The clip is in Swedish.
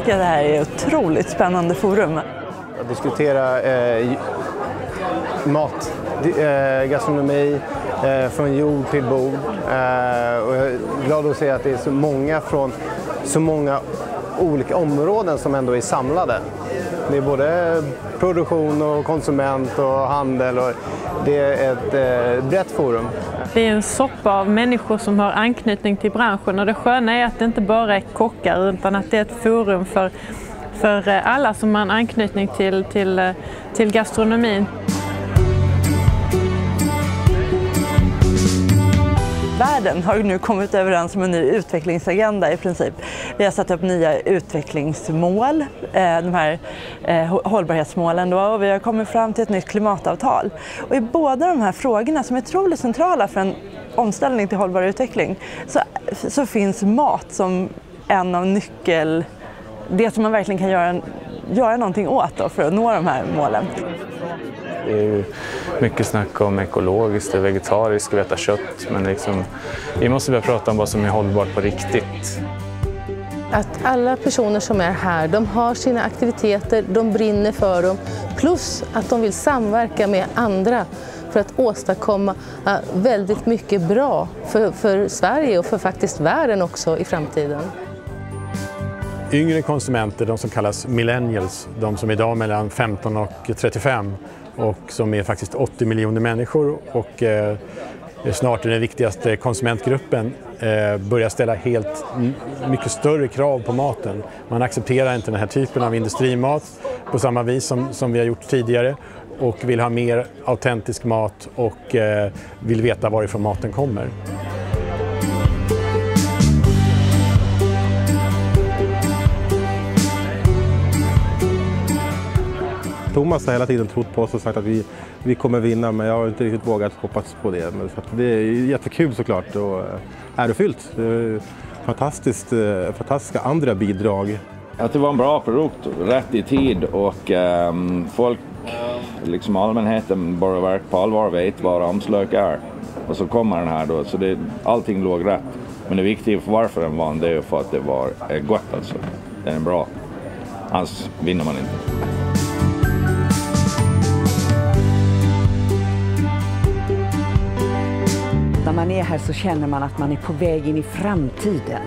tycker att det här är ett otroligt spännande forum. Att diskutera eh, mat, eh, gastronomi, eh, från jord till bord. Eh, och jag är glad att se att det är så många från så många olika områden som ändå är samlade. Det är både produktion och konsument och handel och det är ett eh, brett forum. Det är en soppa av människor som har anknytning till branschen och det sköna är att det inte bara är kockar utan att det är ett forum för, för eh, alla som har en anknytning till, till, eh, till gastronomin. Världen har nu kommit överens om en ny utvecklingsagenda i princip. Vi har satt upp nya utvecklingsmål, eh, de här eh, hållbarhetsmålen då, och vi har kommit fram till ett nytt klimatavtal. Och i båda de här frågorna som är otroligt centrala för en omställning till hållbar utveckling så, så finns mat som en av nyckel, det som man verkligen kan göra, göra någonting åt då för att nå de här målen. Det är ju mycket snack om ekologiskt och vegetariskt och äta kött men liksom, vi måste börja prata om vad som är hållbart på riktigt. Att alla personer som är här, de har sina aktiviteter, de brinner för dem, plus att de vill samverka med andra för att åstadkomma väldigt mycket bra för, för Sverige och för faktiskt världen också i framtiden. Yngre konsumenter, de som kallas millennials, de som är idag är mellan 15 och 35 och som är faktiskt 80 miljoner människor och eh, snart är den viktigaste konsumentgruppen eh, börjar ställa helt mycket större krav på maten. Man accepterar inte den här typen av industrimat på samma vis som, som vi har gjort tidigare och vill ha mer autentisk mat och eh, vill veta varifrån maten kommer. Thomas har hela tiden trott på oss och sagt att vi, vi kommer vinna men jag har inte riktigt vågat hoppas på det. Men så det är jättekul såklart och eh, ärofyllt. Fantastiskt, eh, fantastiska andra bidrag. Att det var en bra produkt, rätt i tid och um, folk, liksom allmänheten börjar på allvar vet vad ramslök är. Och så kommer den här då, så det, allting låg rätt. Men det viktiga för varför den vann det är för att det var eh, gott alltså. Den är bra. Annars vinner man inte. Man är här så känner man att man är på väg in i framtiden.